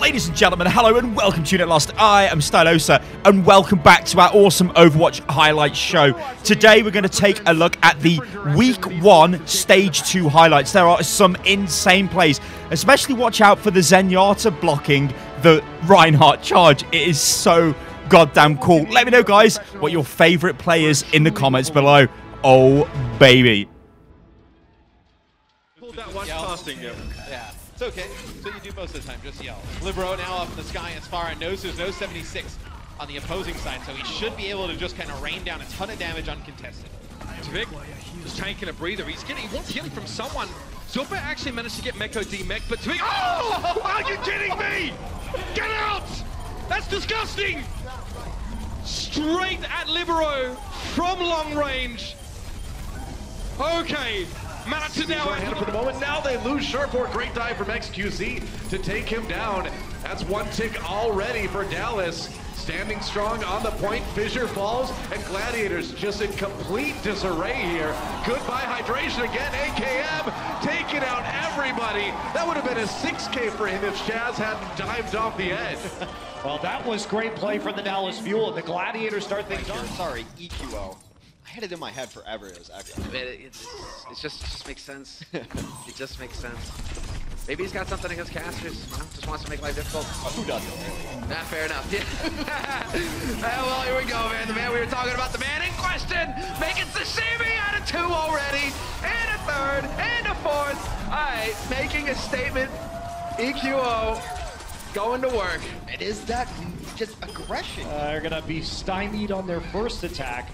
Ladies and gentlemen, hello and welcome to Unit Lost. I am Stylosa and welcome back to our awesome Overwatch highlights show. Today we're going to take a look at the Week 1 Stage 2 highlights. There are some insane plays, especially watch out for the Zenyatta blocking the Reinhardt charge. It is so goddamn cool. Let me know, guys, what your favorite play is in the comments below. Oh, baby. Pulled that one casting him. It's okay. So you do most of the time, just yell. Libero now up in the sky as far and knows there's no 76 on the opposing side, so he should be able to just kind of rain down a ton of damage uncontested. Tviq just taking a breather. He's getting, he wants healing from someone. Zilpa actually managed to get Meko demech, but Tviq, oh! Are you kidding me? Get out! That's disgusting! Straight at Libero from long range. Okay, Manatsu now Short handed for the moment. Now they lose Sharport. Great dive from XQC to take him down. That's one tick already for Dallas. Standing strong on the point. Fissure falls, and Gladiators just in complete disarray here. Goodbye hydration again. AKM taking out everybody. That would have been a 6K for him if Shaz hadn't dived off the edge. Well, that was great play from the Dallas Fuel, and the Gladiators start things I'm sorry, EQO. I had it in my head forever. It was excellent. Man, it, it's, it's just it just makes sense. it just makes sense. Maybe he's got something against casters. You know, just wants to make life difficult. Who doesn't? Nah, fair enough. Yeah. Well, here we go, man. The man we were talking about, the man in question, making sashimi out of two already, and a third, and a fourth. All right, making a statement. EQO going to work. It is that just aggression. Uh, they're gonna be stymied on their first attack.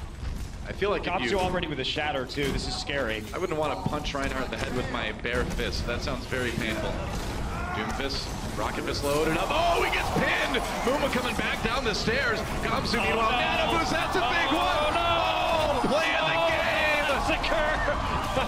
I feel like if Kapsu you, already with a shatter too. This is scary. I wouldn't want to punch Reinhardt in the head with my bare fist. That sounds very painful. Doom fist, rocket fist loaded up. Oh, he gets pinned! Muma coming back down the stairs. Gamsu oh, meanwhile, no. Nana Boost, that's a oh, big Oh, one! no. Oh, play of the game! Massacre!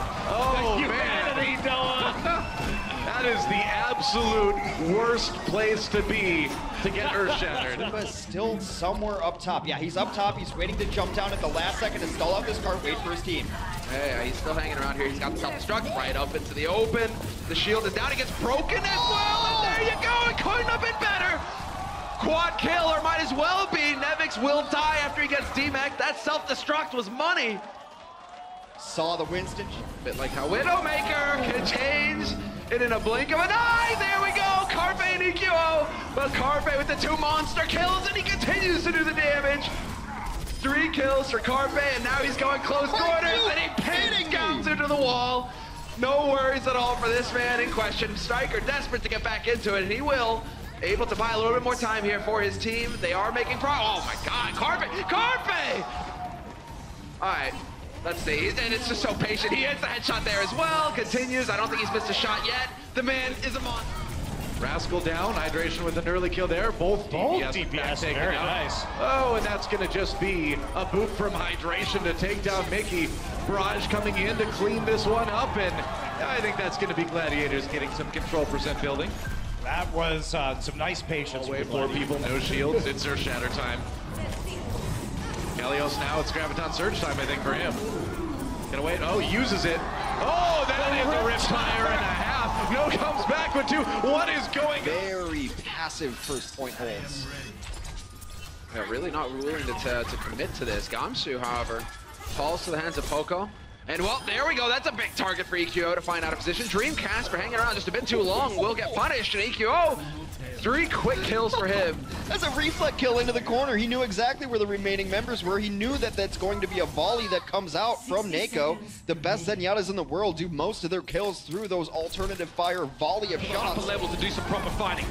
Oh, the man. humanity, Noah. That is the absolute worst place to be to get earth shattered. But still somewhere up top. Yeah, he's up top. He's waiting to jump down at the last second to stall out this cart, wait for his team. Hey, he's still hanging around here. He's got the self-destruct right up into the open. The shield is down. He gets broken as well. And there you go. It couldn't have been better. Quad kill, or might as well be. Nevix will die after he gets demech. That self-destruct was money. Saw the Winston. Bit like how Widowmaker can change it in a blink of an eye. There we go. Carpe and EQO. But Carpe with the two monster kills, and he continues to do the damage. Three kills for Carpe, and now he's going close quarters, and he pins Gams into the wall. No worries at all for this man in question. Striker desperate to get back into it, and he will. Able to buy a little bit more time here for his team. They are making pro. Oh my God, Carpe! Carpe! All right, let's see. And it's just so patient. He hits the headshot there as well. Continues. I don't think he's missed a shot yet. The man is a monster. Rascal down, hydration with an early kill there. Both Both DPS, in fact, DPS, taken very out. nice. Oh, and that's going to just be a boot from hydration to take down Mickie. Barrage coming in to clean this one up, and I think that's going to be Gladiators getting some control percent building. That was uh, some nice patience. Away with four people, no shields. It's their shatter time. Kalios now, it's Graviton Surge time, I think, for him. Gonna wait. Oh, uses it. Oh, then it's a Riptire and a half. No comes back with two. What is going on? Very passive first point holds. Yeah, really not willing to, to, to commit to this. Gamsu, however, falls to the hands of Poco. And well, there we go. That's a big target for EQO to find out of position. Dreamcast for hanging around just a bit too long will get punished. And EQO, three quick kills for him. That's a reflect kill into the corner. He knew exactly where the remaining members were. He knew that that's going to be a volley that comes out from Nako. The best Zenyattas in the world do most of their kills through those alternative fire volley of upper shots. level to do some proper fighting.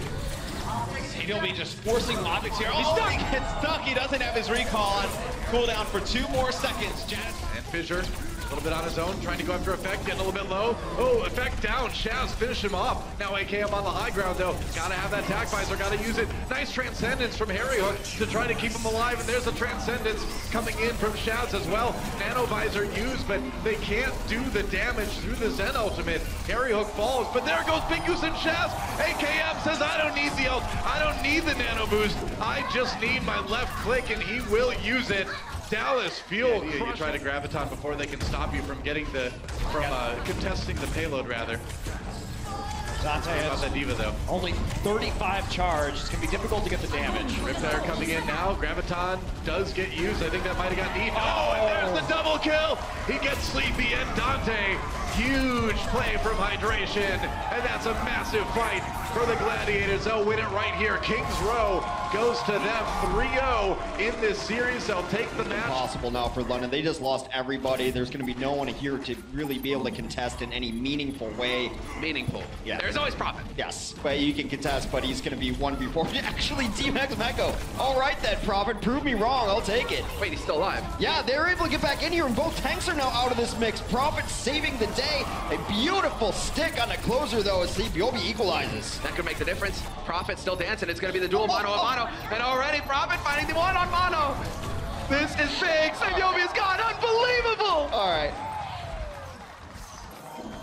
He'll be just forcing logics here. He's Oh, stuck. He gets stuck. He doesn't have his recall on. Cooldown for two more seconds. Jazz. And Fissure, a little bit on his own, trying to go after Effect, getting a little bit low. Oh, Effect down. Shaz finish him off. Now AKM on the high ground, though. Gotta have that attack visor, gotta use it. Nice Transcendence from HarryHook to try to keep him alive, and there's a Transcendence coming in from Shaz as well. Nano visor used, but they can't do the damage through the Zen ultimate. HarryHook falls, but there goes BigGoose and Shaz. AKM says, I don't need the ult. I don't need the nano boost. I just need my left click, and he will use it. Dallas Fuel. you, you try to graviton before they can stop you from getting the, from uh, contesting the payload rather. Dante About has that D.Va though. only 35 charge. It's going to be difficult to get the damage. Riptire coming in now. Graviton does get used. I think that might have got neat. Oh, and there's the double kill. He gets Sleepy and Dante. Huge play from Hydration. And that's a massive fight for the Gladiators. They'll win it right here. Kings Row goes to them 3-0 in this series. They'll take the match. Impossible now for London. They just lost everybody. There's going to be no one here to really be able to contest in any meaningful way. Meaningful. Yeah. There's always profit. Yes, but you can contest, but he's going to be one before. Actually, D-Max Meko. All right, then, Profit. Prove me wrong. I'll take it. Wait, he's still alive. Yeah, they're able to get back in here, and both tanks are now out of this mix. Profit saving the day. A beautiful stick on the closer, though, as Biobi equalizes. That could make the difference. Profit still dancing. It's going to be the dual oh, mono on oh, mono. And already Profit finding the one on mono. This is big. Sabiobi has gone unbelievable. All right.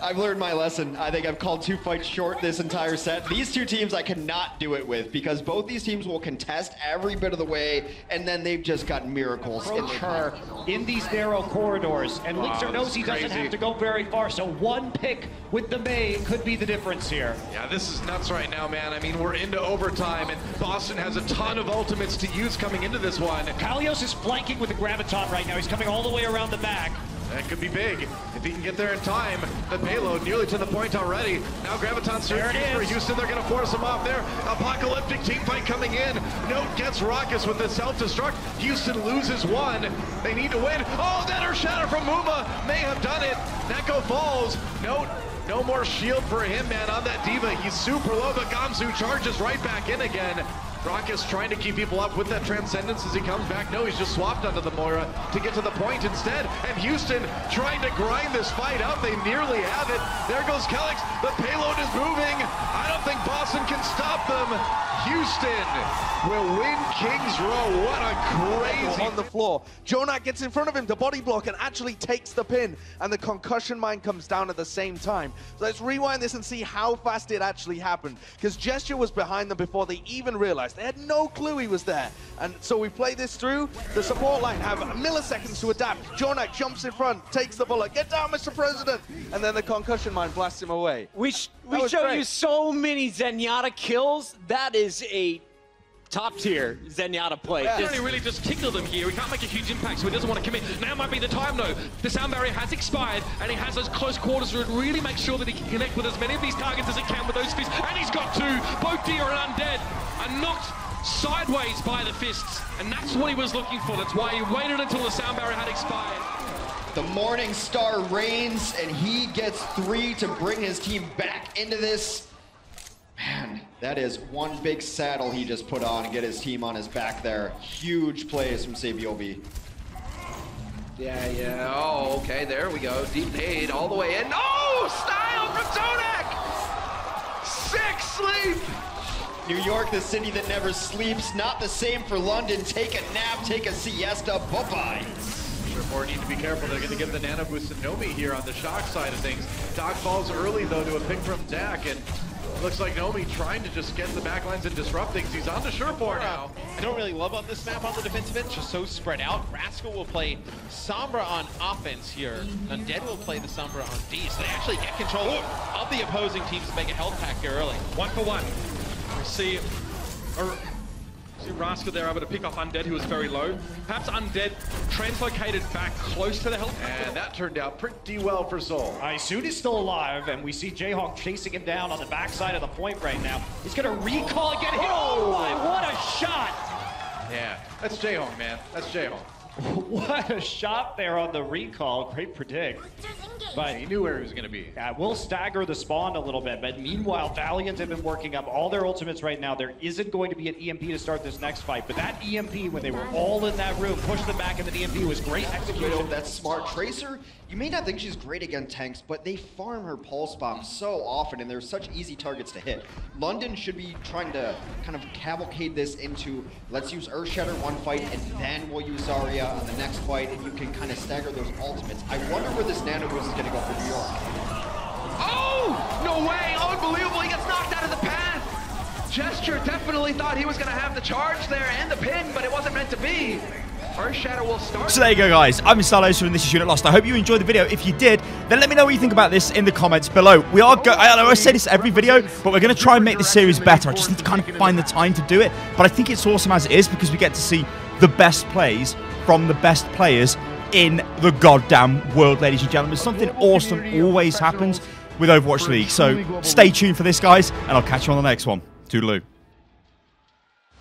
I've learned my lesson. I think I've called two fights short this entire set. These two teams I cannot do it with because both these teams will contest every bit of the way, and then they've just got miracles. in Approach their her in these narrow corridors, and Wow, Linkzr knows is he doesn't have to go very far. So one pick with the May could be the difference here. Yeah, this is nuts right now, man. I mean, we're into overtime, and Boston has a ton of ultimates to use coming into this one. Kalios is flanking with the Graviton right now. He's coming all the way around the back. That could be big. If he can get there in time, the payload nearly to the point already. Now Graviton There it searching for. Houston. They're going to force him off there. Apocalyptic team fight coming in. Note gets Rawkus with the self-destruct. Houston loses one. They need to win. Oh, that or shatter from Muma may have done it. Neko falls. Note. No more shield for him, man, on that D.Va. He's super low, but Gamsu charges right back in again. Rawkus trying to keep people up with that Transcendence as he comes back. No, he's just swapped onto the Moira to get to the point instead. And Houston trying to grind this fight out. They nearly have it. There goes Kellex. The payload is moving. I don't think Boston can stop them. Houston will win Kings Row. What a crazy on the floor. Jonak gets in front of him to body block and actually takes the pin, and the concussion mine comes down at the same time. So let's rewind this and see how fast it actually happened. Because Gesture was behind them before they even realized. They had no clue he was there. And so we play this through. The support line have milliseconds to adapt. Jonak jumps in front, takes the bullet. Get down, Mr. President! And then the concussion mine blasts him away. We sh- That we showed great. you so many Zenyatta kills. That is a top tier Zenyatta play. Yeah. Just- only really just tickled him here. He can't make a huge impact, so he doesn't want to commit. Now might be the time, though. The sound barrier has expired, and he has those close quarters where it really makes sure that he can connect with as many of these targets as he can with those fists. And he's got two. Both Deer and Undead are knocked sideways by the fists, and that's what he was looking for. That's why he waited until the sound barrier had expired. The Morning Star reigns, and he gets three to bring his team back into this. Man, that is one big saddle he just put on and get his team on his back there. Huge plays from Sabiobi. Yeah, yeah. Oh, okay. There we go. Deep nade all the way in. Oh, style from Tonak. Six sleep. New York, the city that never sleeps. Not the same for London. Take a nap, take a siesta. Bye-bye. Or need to be careful. They're going to give the nano boost to Nomi here on the shock side of things. Doc falls early though to a pick from Dak, and looks like Nomi trying to just get the backlines and disrupt things. He's on to Surefour now. I don't really love on this map on the defensive end, just so spread out. Rascal will play Sombra on offense here. Undead will play the Sombra on D, so they actually get control of the opposing teams to make a health pack here early. One for one. We see, er, a, see Rascal there able to pick off Undead, who was very low. Perhaps Undead translocated back close to the health pack. And that turned out pretty well for Soul. Isud is still alive, and we see Jayhawk chasing him down on the backside of the point right now. He's gonna recall again. Oh, oh. my, what a shot! Yeah, that's J-Hong, man. That's J-Hong. What a shot there on the recall. Great predict. But He knew where he was going to be. Yeah, we'll stagger the spawn a little bit, but meanwhile, Valiant have been working up all their ultimates right now. There isn't going to be an EMP to start this next fight, but that EMP, when they were all in that room, pushed them back, and the EMP was great You know, execution. that smart Tracer, you may not think she's great against tanks, but they farm her pulse bomb so often, and they're such easy targets to hit. London should be trying to kind of cavalcade this into let's use Earthshatter one fight, and then we'll use Zarya Mira on the next fight, and you can kind of stagger those ultimates. I wonder where this Nano Boost is going to go for New York. Oh! No way! Unbelievable! He gets knocked out of the path! Gesture definitely thought he was going to have the charge there and the pin, but it wasn't meant to be. Shadow will start. So there you go, guys. I'm Stylosa and this is Unit Lost. I hope you enjoyed the video. If you did, then let me know what you think about this in the comments below. We are go I know I say this every video, but we're going to try and make this series better. I just need to kind of find the time to do it. But I think it's awesome as it is because we get to see the best plays from the best players in the goddamn world, ladies and gentlemen. Something awesome always happens with Overwatch League. So stay tuned for this, guys, and I'll catch you on the next one. Toodaloo.